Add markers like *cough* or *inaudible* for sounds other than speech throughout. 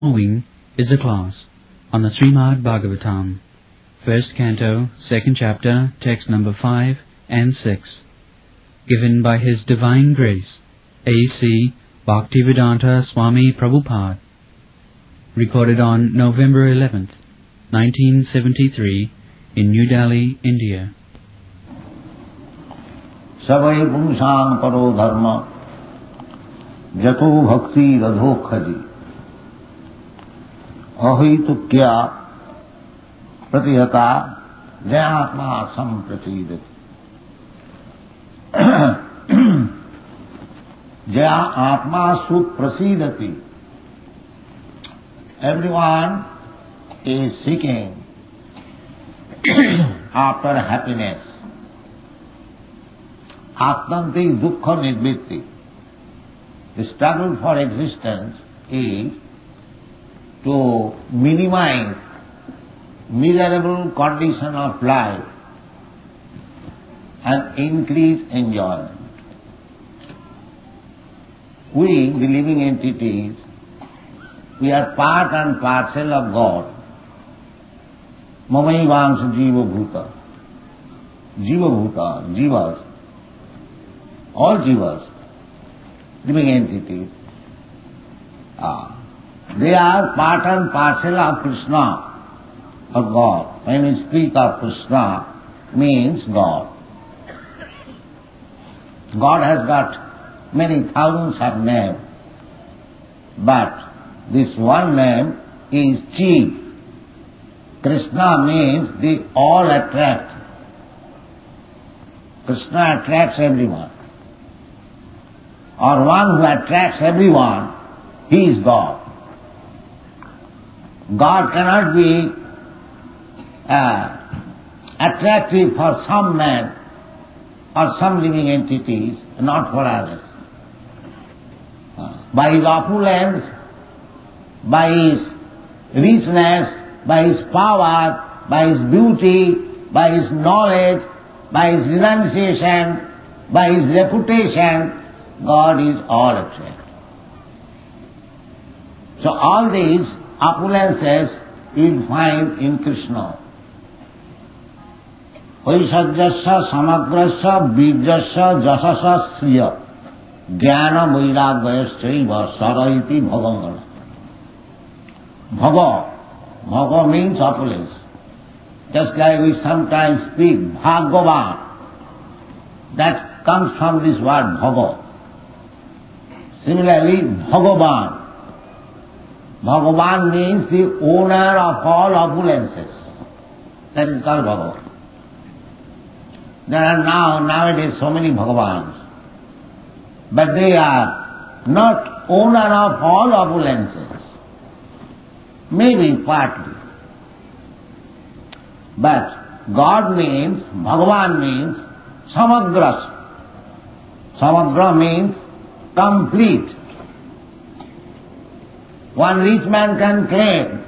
Following is a class on the Srimad Bhagavatam, first canto, second chapter, text number 5 and 6, given by His Divine Grace, A.C. Bhaktivedanta Swami Prabhupada, recorded on November 11th, 1973, in New Delhi, India. सवै पुंसां परो धर्म जतो भक्ति रधोखजी अहितु क्या प्रतिहता जयात्मा संप्रतीदति जया आत्मा सुप्रसीदति everyone is seeking after happiness Atmanti dukkha nirvitti. The struggle for existence is to minimize miserable condition of life and increase enjoyment. We, the living entities, we are part and parcel of God. Mamaivangsha jiva bhuta. Jiva bhuta, jivas, all jivas, living entities, are. They are part and parcel of Krishna, of God. When we speak of Krishna, means God. God has got many thousands of names, but this one name is chief. Krishna means the all attract. Krishna attracts everyone. Or one who attracts everyone, he is God. God cannot be uh, attractive for some man or some living entities, not for others. By his opulence, by his richness, by his power, by his beauty, by his knowledge, by his renunciation, by his reputation, God is all attract. So all these appliances you'll find in Krishna. Vaisajyasya, samagrasya, bijyasya, jasasya, sriya. জ্ঞান বৈরাগ্যশ্চৈব সরইতি ভগঙ্গন ভগ ভগ means opulence just like we sometimes speak ভাগ্যবান that comes from this word ভগ similarly Bhagavan Bhagavan. Means the owner of all opulences. That is called Bhagavan. There are now, nowadays, so many Bhagavans. But they are not owner of all opulences. Maybe partly. But God means, Bhagavan means samagras. Samagra means complete. One rich man can claim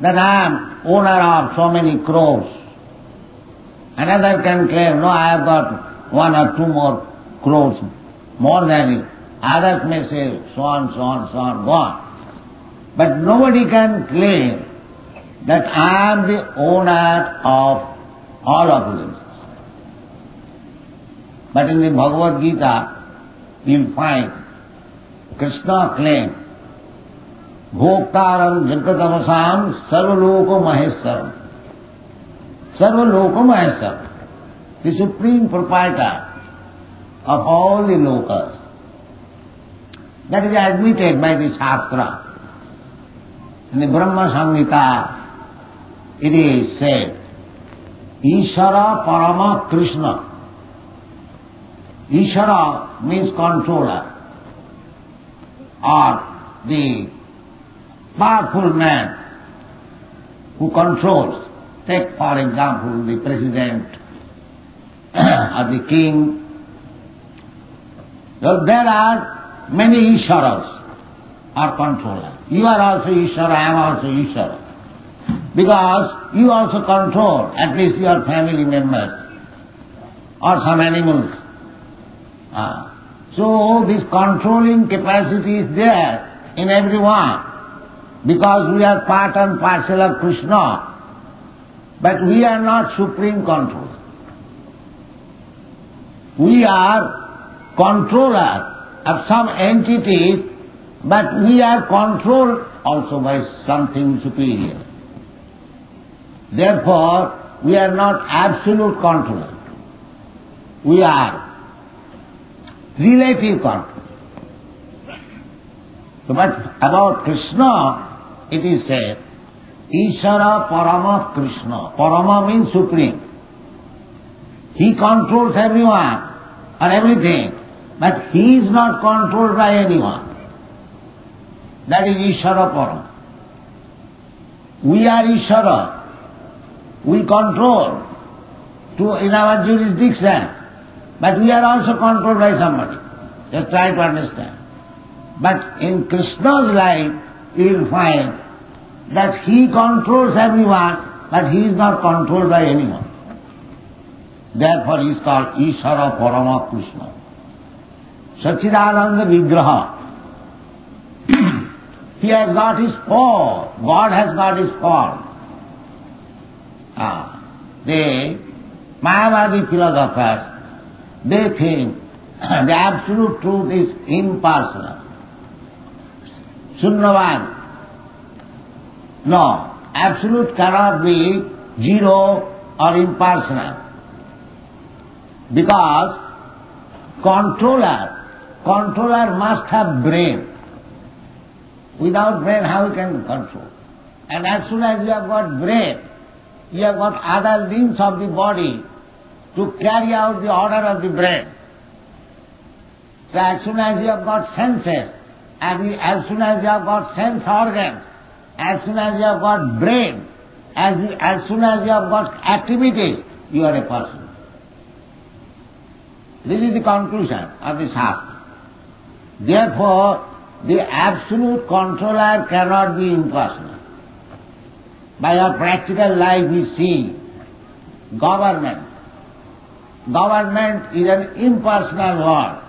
that I am owner of so many crores. Another can claim, no, I have got one or two more crores more than you. Others may say so on, so on, so on, go on. But nobody can claim that I am the owner of all of opulences. But in the Bhagavad Gita, you find Krishna claim, Bhoktaram Jagatavasam Sarvaloko Maheswaram. Sarvaloko Maheswaram, the supreme proprietor of all the lokas. That is admitted by the Shastra. In the Brahma Samhita, it is said, Ishara Parama Krishna. Ishara means controller or the powerful man who controls. Take for example the president *clears throat* or the king. So there are many Isharas or controllers. You are also Ishara, I am also Ishara. Because you also control at least your family members or some animals. Ah. So this controlling capacity is there in everyone. Because we are part and parcel of Krishna, but we are not supreme control. We are controller of some entities, but we are controlled also by something superior. Therefore, we are not absolute controller. We are relative control. But about Krishna, it is said, Ishara Parama Krishna. Parama means supreme. He controls everyone or everything, but he is not controlled by anyone. That is Ishara Parama. We are Ishara. We control to in our jurisdiction, but we are also controlled by somebody. Just try to understand. But in Krishna's life, you will find that he controls everyone, but he is not controlled by anyone. Therefore he is called Ishara Parama Krishna. Sachidananda Vigraha. *clears throat* he has got his form. God has got his form. Ah, the Mayavadi philosophers, they think *clears throat* the absolute truth is impersonal. Sunnavan. No, absolute cannot be zero or impersonal. Because controller, controller must have brain. Without brain, how you can control? And as soon as you have got brain, you have got other limbs of the body to carry out the order of the brain. So as soon as you have got senses, and as soon as you have got sense organs, as soon as you have got brain, as, as soon as you have got activities, you are a person. This is the conclusion of the Shastra. Therefore, the absolute controller cannot be impersonal. By our practical life we see government. Government is an impersonal word.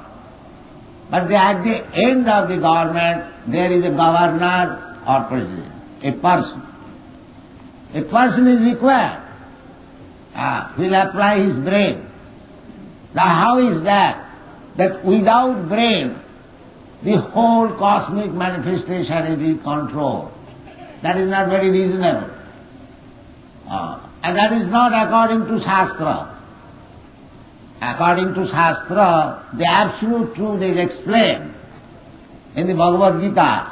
But at the end of the government, there is a governor or president, a person. A person is required. Ah, will apply his brain. Now how is that? That without brain, the whole cosmic manifestation is in control. That is not very reasonable. Ah, and that is not according to Shastra. According to Shastra, the absolute truth is explained in the Bhagavad Gita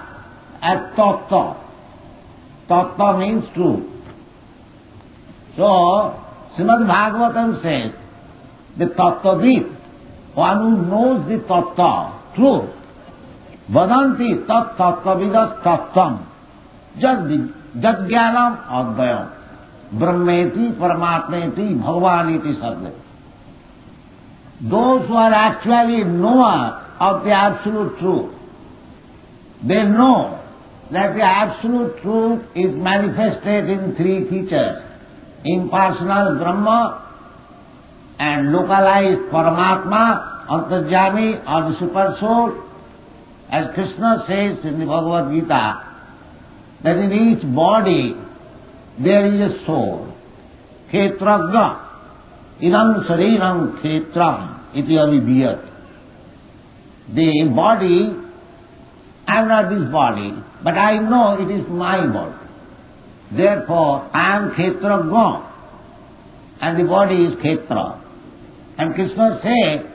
as tattva. Tattva means truth. So, Srimad Bhagavatam says, the tattvavid, one who knows the tattva, truth, vadanti tat tattvavidas tattvam, jad jnanam advayam, brahmeti paramatmeti bhagavaniti sabda. Those who are actually knower of the absolute truth, they know that the absolute truth is manifested in three features. Impersonal Brahma and localized Paramatma, Antarjami or the Super Soul. As Krishna says in the Bhagavad Gita, that in each body there is a soul. Kshetragna. Idam Sariram Khetram iti abhibhiyat. The body, I am not this body, but I know it is my body. Therefore, I am Khetragna and the body is Khetra. And Krishna said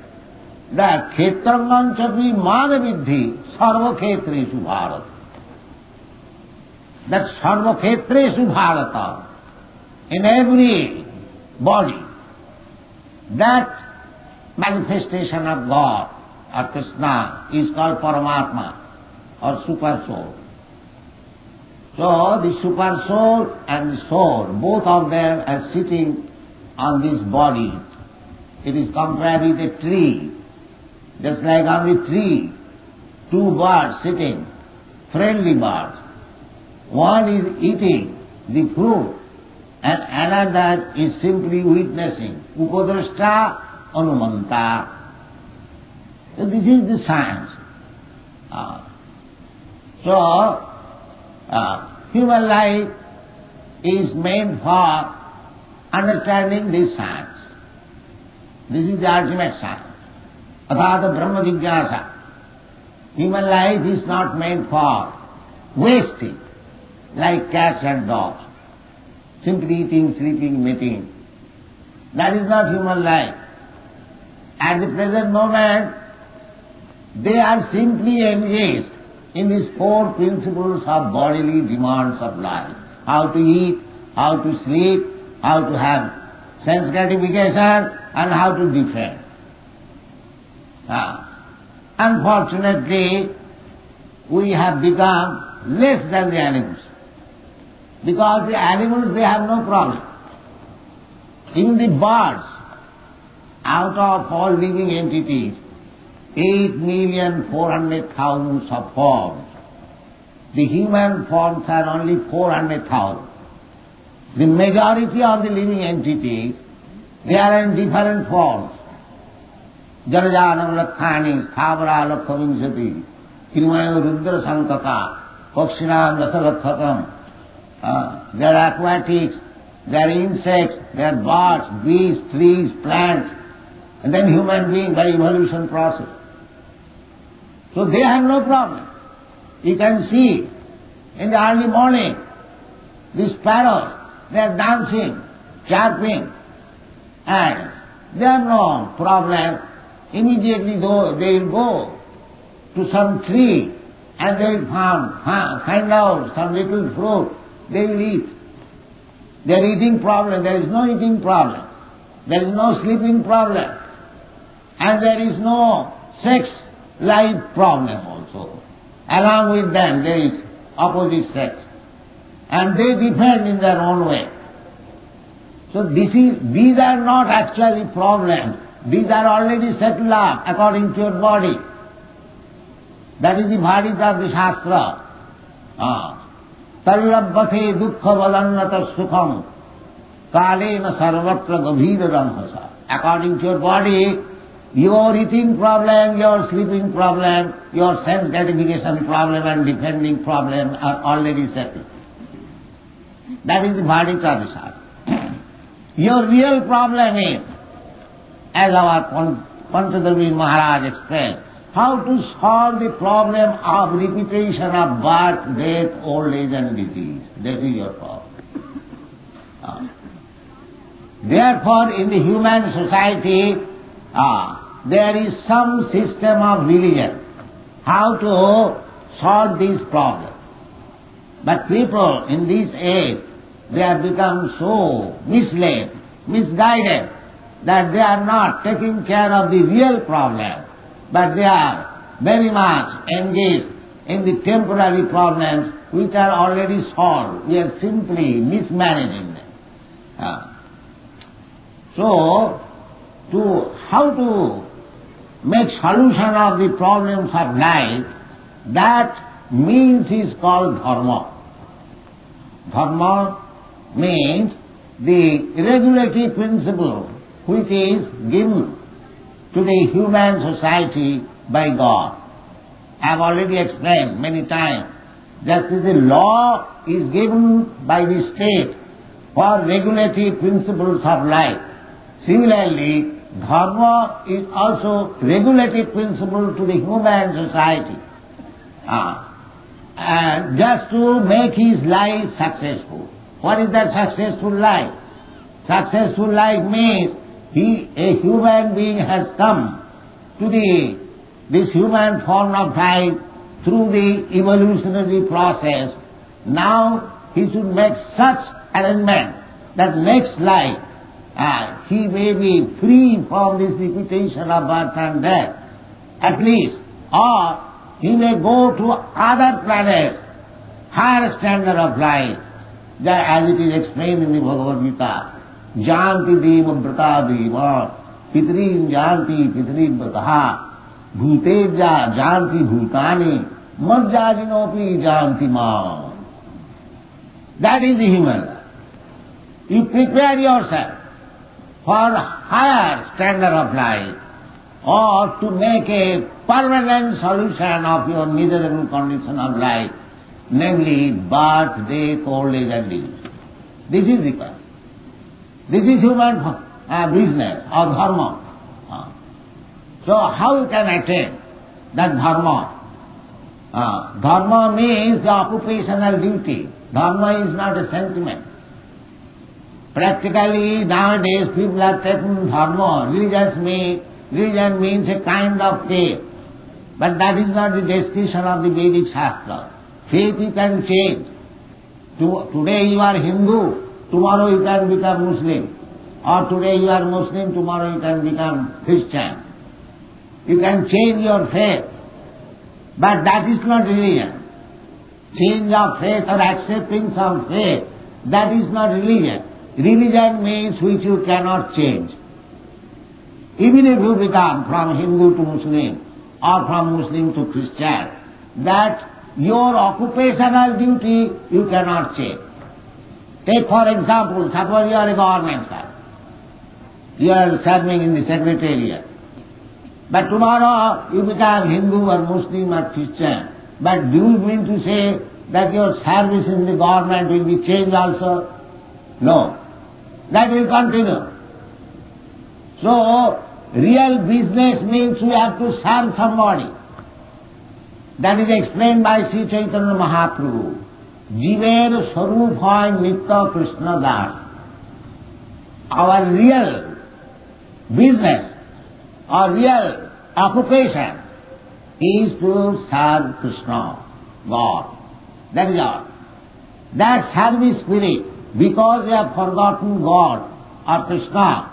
that Khetragnan chapi manavidhi sarva khetresu bharat. That sarva khetresu bharata, in every body, that manifestation of God or Krishna is called Paramatma or Super Soul. So the Super Soul and the Soul, both of them are sitting on this body. It is compared with a tree. Just like on the tree, two birds sitting, friendly birds. One is eating the fruit and another is simply witnessing. Upadrashta anumanta. So this is the science. Uh, so, Uh, human life is made for understanding this science. This is the ultimate science. Athata Brahma Jigyasa. Human life is not made for wasting like cats and dogs, simply eating, sleeping, mating. That is not human life. At the present moment, they are simply engaged in these four principles of bodily demands of life. How to eat, how to sleep, how to have sense gratification, and how to defend. Unfortunately, we have become less than the animals. Because the animals, they have no problem. Even the birds, out of all living entities, eight million four hundred thousands of forms. The human forms are only four hundred thousand. The majority of the living entities, they are in different forms. Thavara Lakhavinsati, Kirmaya Rudra Sankata, Pakshinam Dasalathatam. Uh, they are aquatics, they are insects, they are birds, bees, trees, plants, and then human being by evolution process. So they have no problem. You can see in the early morning, the sparrows, they are dancing, chirping, and they have no problem. Immediately though they will go to some tree and they will find, find out some little fruit, they will eat. They are eating problem, there is no eating problem. There is no sleeping problem. And there is no sex life problem also. Along with them there is opposite sex. And they depend in their own way. So this is, these are not actually problems. These are already settled up according to your body. That is the Bharita of the Shastra. Ah. তল্লভ্যথে দুঃখ বদন্নত সুখম কালেন সর্বত্র গভীর রমহসা according to your body your eating problem, your sleeping problem, your sense gratification problem and defending problem are already settled. That is the verdict of the soul. your real problem is, as our Panchadurvi Maharaj explained, how to solve the problem of repetition of birth, death, old age and disease. That is your problem. Uh, therefore, in the human society, Ah, there is some system of religion how to solve these problems. But people in this age, they have become so misled, misguided, that they are not taking care of the real problem, but they are very much engaged in the temporary problems which are already solved. We are simply mismanaging them. Uh, so, to how to make solution of the problems of life, that means is called dharma. Dharma means the regulative principle which is given to the human society by God. I have already explained many times, as the law is given by the state for regulative principles of life, similarly Dharma is also regulative principle to the human society. Ah. And just to make his life successful. What is that successful life? Successful life means he, a human being has come to the, this human form of life through the evolutionary process. Now he should make such arrangement that next life uh, he may be free from this repetition of birth and death, at least, or he may go to other planets, higher standard of life, that as it is explained in the Bhagavad Gita, Janti Deva Brata Deva, Pitrin Janti Pitrin Brataha, Bhuteja Janti Bhutani, Majjajinopi Janti Ma. That is the human life. You prepare yourself for higher standard of life or to make a permanent solution of your miserable condition of life, namely birth, death, old age and disease. This is required. This is human uh, business or dharma. Uh, so how you can attain that dharma? Uh, dharma means the occupational duty. Dharma is not a sentiment. Practically nowadays people are taking dharma. Religious means, religion means a kind of faith. But that is not the description of the Vedic Shastra. Faith you can change. Today you are Hindu, tomorrow you can become Muslim. Or today you are Muslim, tomorrow you can become Christian. You can change your faith. But that is not religion. Change of faith or accepting some faith, that is not religion. Religion means which you cannot change. Even if you become from Hindu to Muslim or from Muslim to Christian, that your occupational duty you cannot change. Take for example, suppose you are a government. You are serving in the secretariat. But tomorrow you become Hindu or Muslim or Christian. But do you mean to say that your service in the government will be changed also? No. That will continue. So, real business means we have to serve somebody. That is explained by Sri Chaitanya Mahaprabhu. জীবের স্বরূপ হয় নিত্য Krishna Das our real business or real occupation is to serve Krishna, God. That is all. That service spirit, because we have forgotten God or Krishna,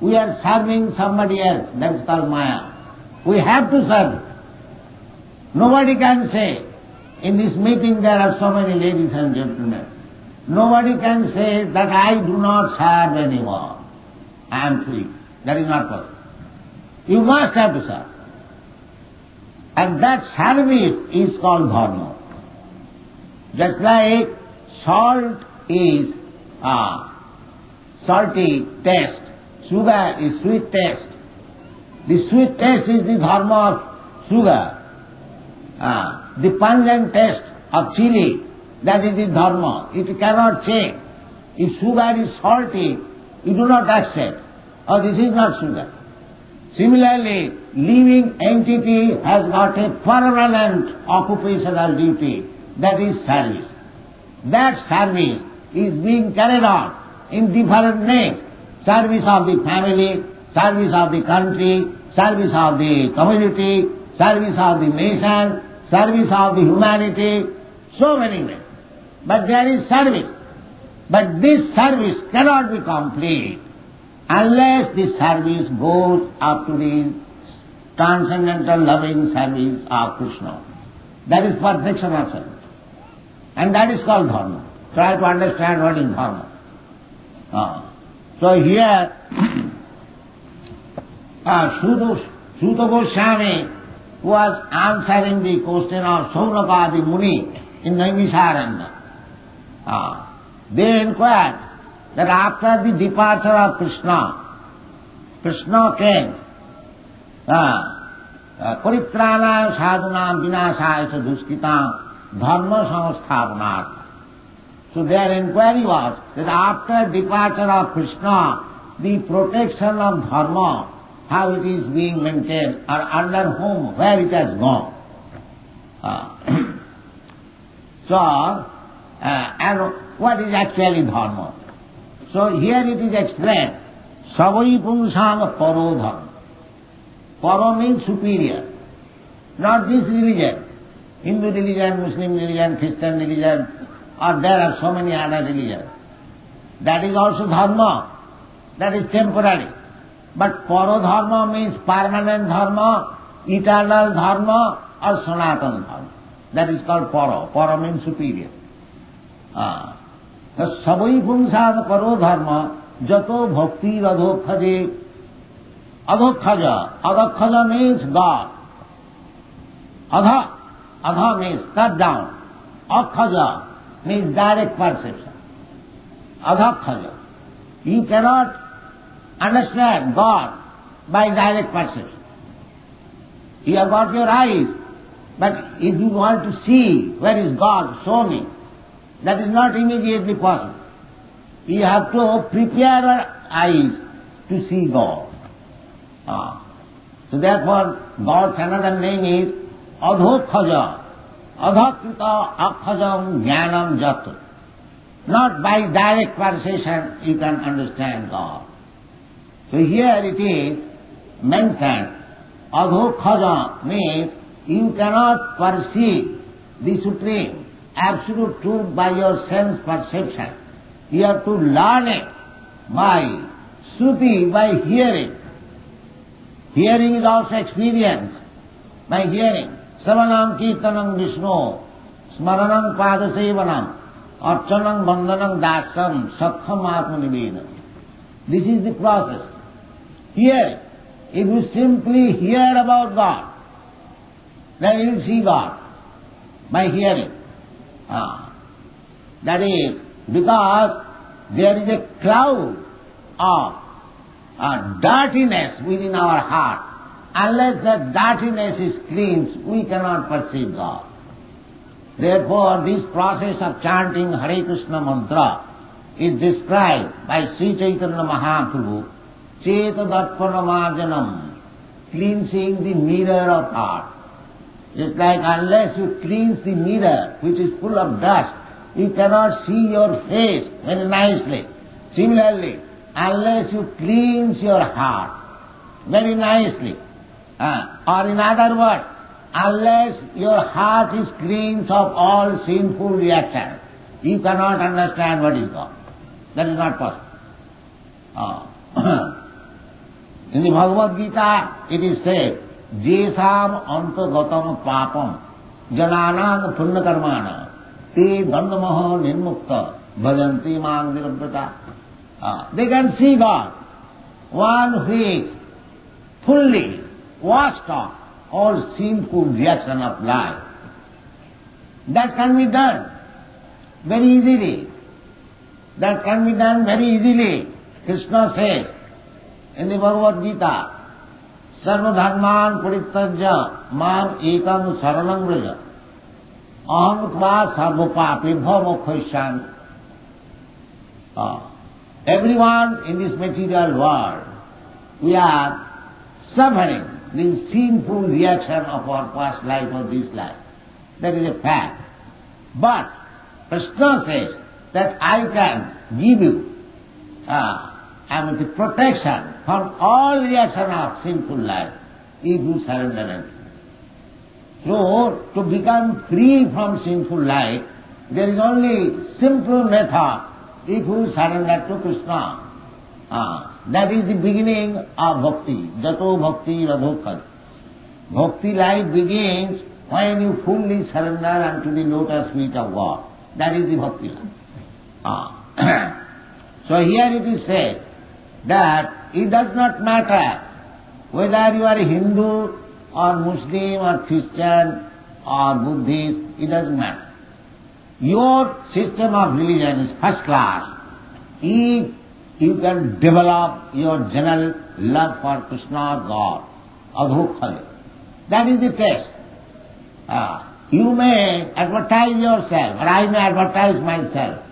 we are serving somebody else. That is called Maya. We have to serve. Nobody can say, in this meeting there are so many ladies and gentlemen. Nobody can say that I do not serve anyone. I am free. That is not possible. You must have to serve. And that service is called dharma. Just like salt is uh, salty taste, sugar is sweet taste. The sweet taste is the dharma of sugar. Uh, the pungent taste of chili, that is the dharma. It cannot change. If sugar is salty, you do not accept. Oh, this is not sugar. Similarly, living entity has got a permanent occupational duty, that is service. That service is being carried on in different names. Service of the family, service of the country, service of the community, service of the nation, service of the humanity, so many ways. But there is service. But this service cannot be complete unless the service goes up to the transcendental loving service of Krishna. That is perfection of service. And that is called dharma. Try to understand what is dharma. Uh, so here, uh, Suta, Suta Goswami was answering the question of Saurabhadi Muni in Naimisharanda. Uh, They inquired that after the departure of Krishna, Krishna came, Uh, Kuritranam sadhunam vinasayasa duskitam dharma samasthavanat. So their inquiry was that after departure of Krishna, the protection of dharma how it is being maintained, or under whom, where it has gone. Uh, *clears throat* so, uh, and what is actually dharma? So here it is explained, savai pungsang paro dharma. Para means superior, not this religion. Hindu religion, Muslim religion, Christian religion, or there are so many other religions. That is also dharma. That is temporary. But paradharma means permanent dharma, eternal dharma, or sanatana dharma. That is called para. Para means superior. Ah. सवई पुंसाद परो धर्म जतो भक्ति अधोखजे अधोखज अधोखज means God अधा अधा means cut down अखज means direct perception अधोखज you cannot understand God by direct perception. You have got your eyes, But if you want to see where is God, show me. That is not immediately possible. You have to prepare our eyes to see God. Ah. So therefore, God's another name is Adhokhaja. Adhakrita Akhajam Jnanam. Not by direct perception you can understand God. So here it is mentioned, Adhokhaja means you cannot perceive the Supreme absolute truth by your sense perception. You have to learn it by Shruti, by hearing. Hearing is also experience by hearing. Savanam Kirtanam Vishnu, Smaranam Padasevanam, Archanam Bandhanam Dasam, Sakham Atmanivena. This is the process. Here, if you simply hear about God, then you will see God by hearing. Ah. That is because there is a cloud of uh, dirtiness within our heart. Unless that dirtiness is cleansed, we cannot perceive God. Therefore, this process of chanting Hare Krishna mantra is described by Sri Chaitanya Mahaprabhu, Cheta Darpana Marjanam, cleansing the mirror of heart. Just like unless you cleanse the mirror, which is full of dust, you cannot see your face very nicely. Similarly, unless you cleanse your heart very nicely, uh, or in other words, unless your heart is cleansed of all sinful reactions, you cannot understand what is God. That is not possible. Uh, *clears throat* in the Bhagavad Gita, it is said, अंतगतम पापम जनानांग पुण्य कर्माण ते दंडमह निर्मुक्त भजंती मांग निरब्धता they can see God one who is fully washed off all sinful reaction of life. That can be done very easily. That can be done very easily. Krishna says in the Bhagavad Gita, सर्वधर्मान परित्यज्य माम एकम शरणं व्रज अहम त्वा सर्व पापी भवोक्षान Everyone in this material world, we are suffering the sinful reaction of our past life or this life. That is a fact. But Krishna says that I can give you uh, I mean the protection from all reaction of sinful life if you surrender. So, to become free from sinful life, there is only simple method if you surrender to Krishna. Ah, that is the beginning of bhakti. Jato bhakti radhokat. Bhakti life begins when you fully surrender unto the lotus feet of God. That is the bhakti life. Ah. *clears throat* so here it is said that it does not matter whether you are Hindu or Muslim or Christian or Buddhist, it doesn't matter. Your system of religion is first class. If you can develop your general love for Krishna God, adhukhale, that is the test. Uh, you may advertise yourself, or I may advertise myself.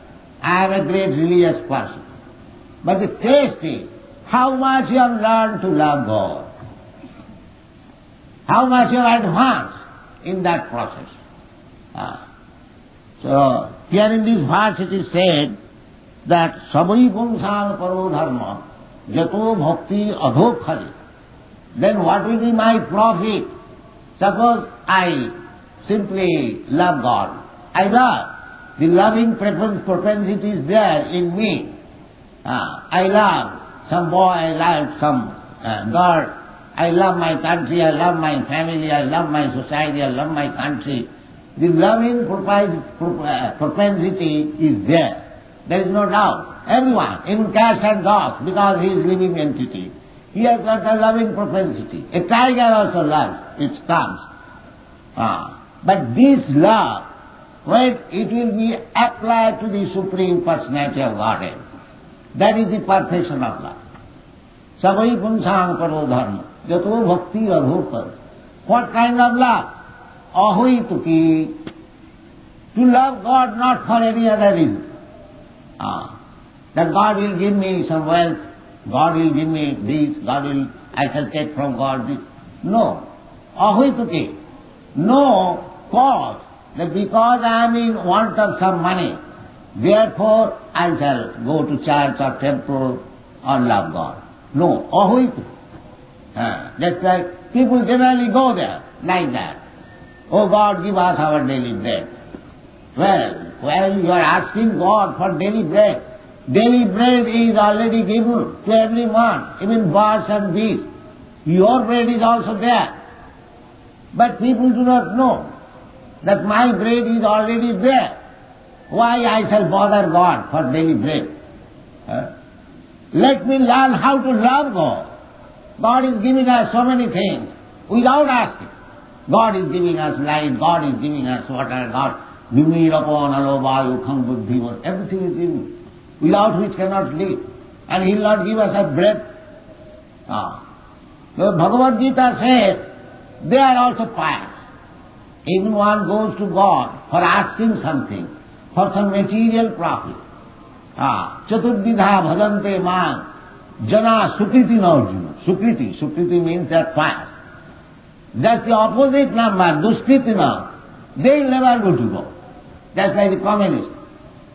I am a great religious person. But the test is how much you have learned to love God. How much you have advanced in that process. Ah. So, here in this verse it is said that Sabai Pumsan Paro Dharma Jato Bhakti Adhokhali. Then what will be my profit? Suppose I simply love God. I love. The loving propensity is there in me. Uh, I love some boy, I love some uh, girl. I love my country, I love my family, I love my society, I love my country. The loving uh, propensity is there. There is no doubt. Everyone, even cats and dogs, because he is living entity, he has got a loving propensity. A tiger also loves its cubs. Ah. But this love, when it will be applied to the Supreme Personality of Godhead, that is the perfection of love. Savai punsang paro dharma. Jato bhakti adhotar. What kind of love? ahuituki, to love God not for any other reason. Ah, that God will give me some wealth, God will give me this, God will, I shall take from God this. No. Ahuituki. No cause that because I am in want of some money, therefore I shall go to church or temple or love God. No. Ahuituki. Ah, that's like people generally go there like that. Oh God, give us our daily bread. Well, while you are asking God for daily bread, daily bread is already given to everyone, even birds and bees. Your bread is also there. But people do not know that my bread is already there. Why I shall bother God for daily bread? Huh? Let me learn how to love God. God is giving us so many things without asking. God is giving us light, God is giving us water, God nalo vayu kham buddhi, everything is giving, without which cannot live. And He will not give us a breath. Ah. The Bhagavad Gita says, they are also pious. Even one goes to God for asking something, for some material profit. Ah, Chaturdidha bhajante man, jana sukriti na arjuna. Sukriti, sukriti means are pious. That's the opposite number, duskritina. They never go to God. That's like the communists.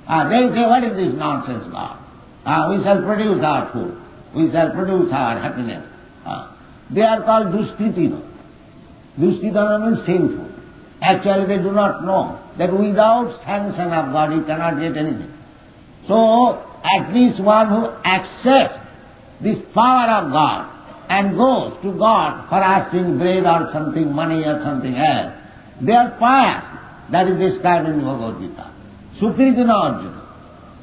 Ah, they say, what is this nonsense, God? Ah, we shall produce our food. We shall produce our happiness. Ah. They are called duskritina. Duskritina means sinful. Actually they do not know that without sanction of God you cannot get anything. So, at least one who accepts this power of God and goes to God for asking bread or something, money or something else, they are pious. That is described in Bhagavad Gita. Sukritina Arjuna.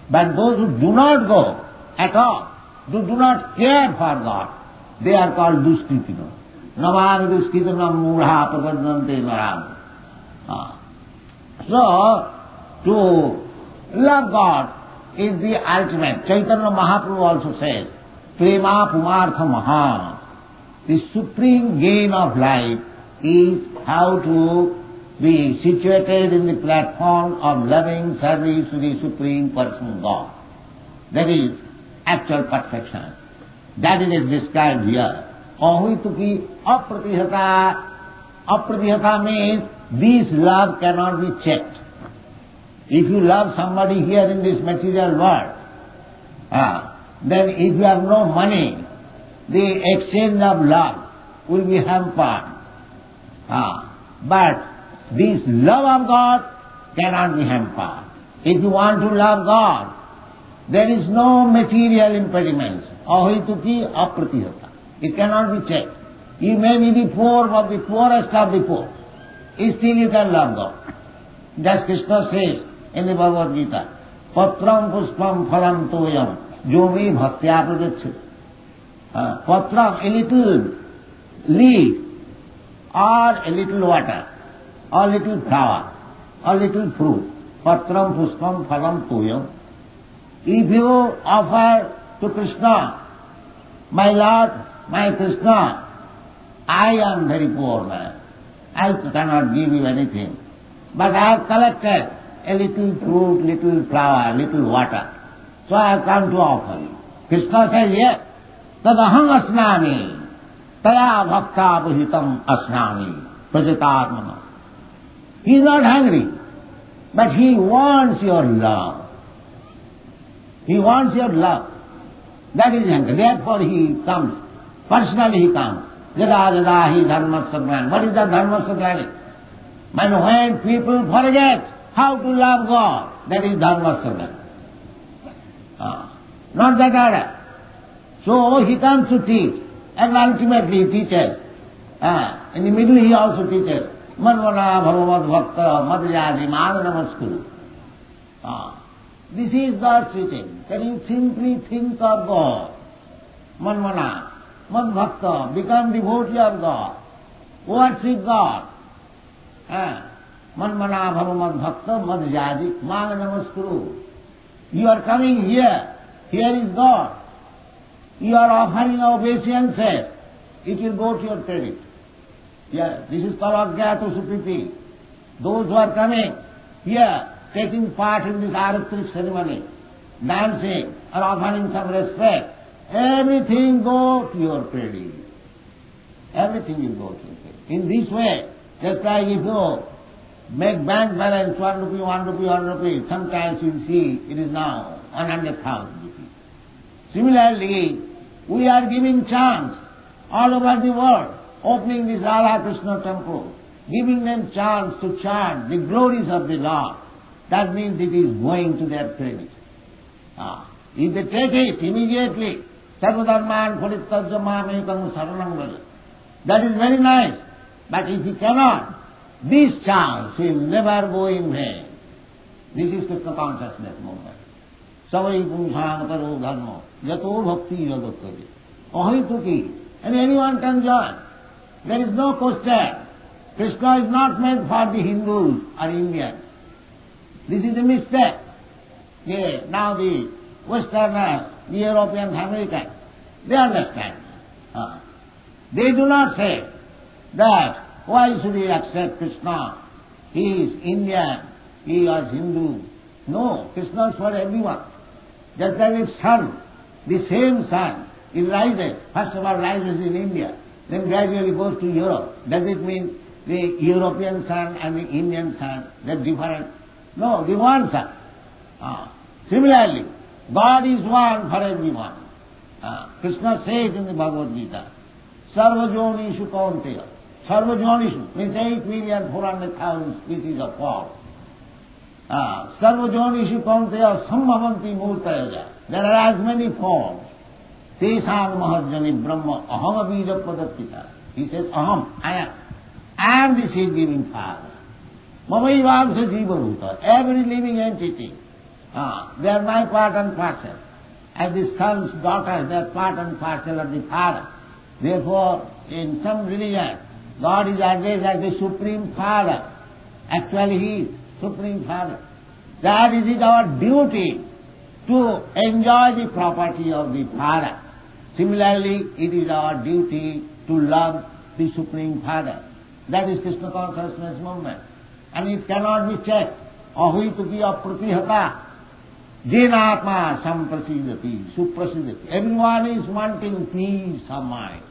But those who do not go at all, who do not care for God, they are called duskritina. Navan duskritina naram. Ah. So, to love God is the ultimate. Chaitanya Mahaprabhu also says, Prema Pumartha Maha. The supreme gain of life is how to be situated in the platform of loving service to the Supreme Person God. That is actual perfection. That is described here. Ahuituki apratihata. Apratihata means this love cannot be checked. If you love somebody here in this material world, ah, then if you have no money, the exchange of love will be hampered. Ah, but this love of God cannot be hampered. If you want to love God, there is no material impediments. Ahituki apratihata. It cannot be checked. You may be the poor of the poorest of the poor. Still you can love God. Just Krishna says in the Bhagavad Gita, Patram puspam phalam toyam, jo me bhaktya prajachit. Uh, patram, a little leaf or a little water or little flower or little fruit. Patram puspam phalam toyam. If you offer to Krishna, my Lord, my Krishna, I cannot give you anything. But I have collected a little fruit, little flower, little water. So I have come to offer you. Krishna says, yes, tadaham asnami, taya bhakta buhitam asnami, prajatatmana. He is not hungry, but he wants your love. He wants your love. That is hunger. Therefore he comes. Personally he comes. जदा जदा ही धर्म संक्रांत what is the dharma Sankranti man when people forget how to love God that is dharma Sankrant not that are so he come to teach and ultimately teacher in the middle he also teacher मनमना भगवत भक्त मद जाति मान नमस्कुल this is God sweeting can you simply think of God मनमना Mad Bhakta, become devotee of God, worship God. Manmana bhava mad bhakta mad jadi man namaskuru. You are coming here, here is God. You are offering obeisances, it will go to your credit. Yeah, this is called Agyato Supriti. those who are coming here, taking part in this Aratri ceremony, dancing or offering some respect, everything go to your credit. Everything will go to your. In this way, just like if you make bank balance one rupee, one rupee, one rupee, sometimes you see it is now one hundred thousand rupees. Similarly, we are giving chance all over the world, opening these Radha Krishna temples, giving them chance to chant the glories of the Lord. That means it is going to their credit. Ah. If they take it immediately, Sarvadharman Paritajya Mamekam Saranam That is very nice. But if you cannot, this chance will never go in vain. This is Krishna consciousness movement. पुंसान करो धर्म यतो भक्ति जगत करे अहि and anyone can join. There is no question. Krishna is not meant for the Hindus or Indians. This is a mistake. Yeah, now the Westerners, the Europeans, Americans, they understand. Uh, they do not say that why should we accept Krishna? He is Indian, he was Hindu. No, Krishna is for everyone. Just like the sun, the same sun, it rises, first of all rises in India, then gradually goes to Europe. Does it mean the European sun and the Indian sun, they're different? No, the one sun. Ah. Similarly, God is one for everyone. Ah. Krishna says in the Bhagavad Gita, Sarvajonishu Kaunteya. Sarvajonishu means 8 million 400,000 species of form. Ah. Sarvajonishu Kaunteya Sambhavanti Murtaya. There are as many forms. Tesang Mahajani Brahma Aham Abhija Padattita. He says, Aham, I am. I am the seed giving Father. Mamaivamsa Jiva Bhuta. Every living entity. Ah, they are my part and parcel. As the son's daughters, they are part and parcel of the father. Therefore, in some religion, God is addressed as the Supreme Father. Actually, He is Supreme Father. That is it our duty to enjoy the property of the Father. Similarly, it is our duty to love the Supreme Father. That is Krishna consciousness movement. And it cannot be checked. Ahaituki apratihata. Jenatma samprasidati, suprasidati. Everyone is wanting peace of mind.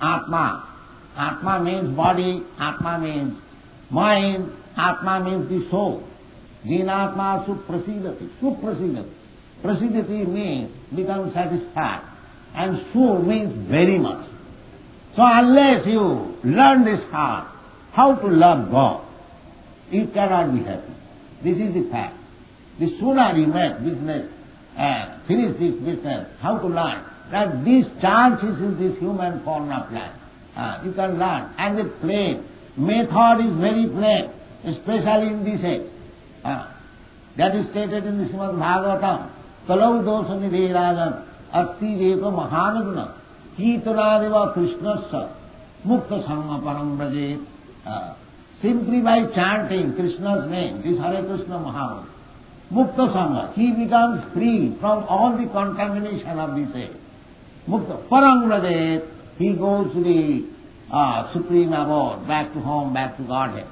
Atma. Atma means body, Atma means mind, Atma means the soul. Jinatma suprasidati, suprasidati. Prasidati means become satisfied. And su means very much. So unless you learn this heart, how to love God, you cannot be happy. This is the fact. The sooner you make business and finish this business, how to learn, that these chances in this human form of life, uh, you can learn. And the plain method is very plain, especially in this age. Uh, that is stated in the Srimad Bhagavatam. Kalau dosa nidhe rajan asti jeva mahanaguna kitanadewa krishnasya mukta sangha param brajet. Uh, simply by chanting Krishna's name, this Hare Krishna Mahamantra, Mukta Sangha, he becomes free from all the contamination of this age. Mukta Parangradet, he goes to the uh, supreme abode, back to home, back to Godhead.